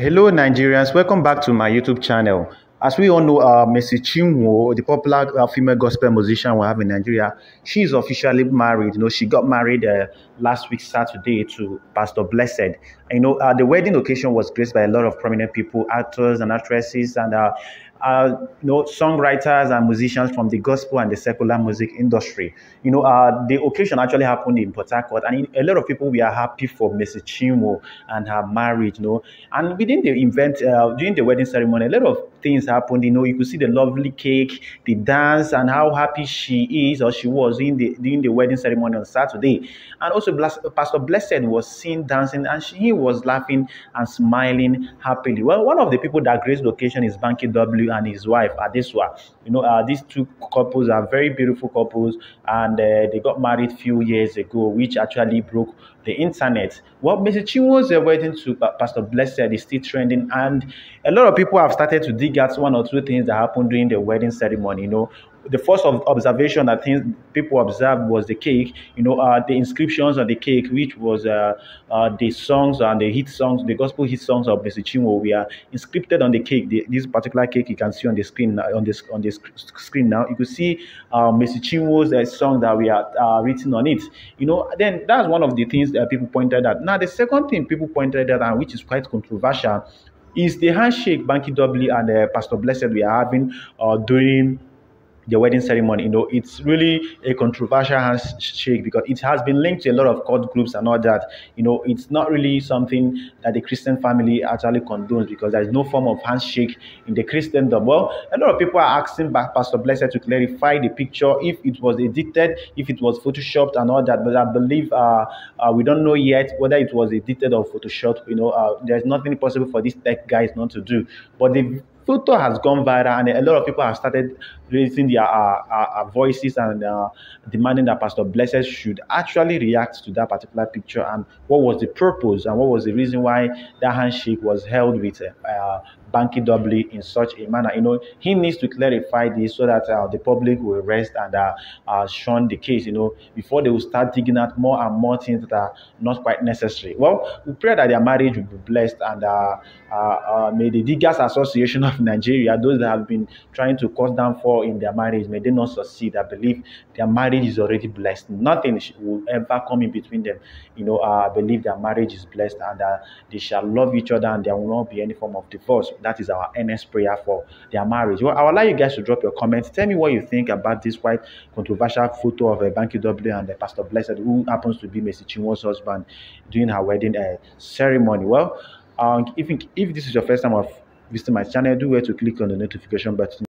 Hello Nigerians, welcome back to my YouTube channel. As we all know, uh, Mercy Chinwo, the popular uh, female gospel musician we have in Nigeria, she is officially married. You know, she got married uh, last week Saturday to Pastor Blessed. You know, uh, the wedding occasion was graced by a lot of prominent people, actors and actresses, and uh, you know, songwriters and musicians from the gospel and the secular music industry. You know, uh, the occasion actually happened in Port Harcourt, and a lot of people were happy for Mrs. Chinwo and her marriage. You know, and within the event, uh, during the wedding ceremony, a lot of things happened. You know, you could see the lovely cake, the dance, and how happy she is or she was in the during the wedding ceremony on Saturday. And also, Pastor Blessed was seen dancing, and she was laughing and smiling happily. Well, one of the people that graced the occasion is Banky W and his wife Adesua. You know, uh, these two couples are very beautiful couples, and uh, they got married few years ago, which actually broke the internet. Well, Mr. Chinwo's uh, wedding to Pastor Blessed is still trending, and a lot of people have started to dig out one or two things that happened during the wedding ceremony. You know, the first observation I think people observed was the cake. You know, uh, the inscriptions on the cake, which was uh, uh, the songs and the hit songs, the gospel hit songs of Mr. Chinwo, we are inscripted on the cake. The, this particular cake you can see on the screen on this on the screen now. You can see uh, Mr. Chinwo's uh, song that we are uh, written on it. You know, then that's one of the things that people pointed out. Now, the second thing people pointed out, and which is quite controversial, is the handshake Banky W and uh, Pastor Blessed we are having uh, during the wedding ceremony. You know, it's really a controversial handshake because it has been linked to a lot of cult groups and all that. You know, it's not really something that the Christian family actually condones because there is no form of handshake in the Christendom. Well, a lot of people are asking Pastor Blessed to clarify the picture if it was edited, if it was photoshopped and all that. But I believe uh, uh, we don't know yet whether it was edited or photoshopped. You know, uh, there's nothing possible for these tech guys not to do. But the photo has gone viral and a lot of people have started raising their uh, uh, uh, voices and uh, demanding that Pastor Blessed should actually react to that particular picture and what was the purpose and what was the reason why that handshake was held with Banky W in such a manner. You know, he needs to clarify this so that uh, the public will rest and uh, uh, shun the case, you know, before they will start digging out more and more things that are not quite necessary. Well, we pray that their marriage will be blessed and uh, uh, uh, may the Diggers Association of Nigeria, those that have been trying to cause downfall in their marriage, may they not succeed. I believe their marriage is already blessed. Nothing will ever come in between them. You know, I believe their marriage is blessed and they shall love each other and there will not be any form of divorce. That is our earnest prayer for their marriage. Well, I'll allow you guys to drop your comments. Tell me what you think about this quite controversial photo of a uh, Banky W and uh, Pastor Blessed, who happens to be Mercy Chinwo's husband, during her wedding uh, ceremony. Well, um, if, if this is your first time of visiting my channel, do where to click on the notification button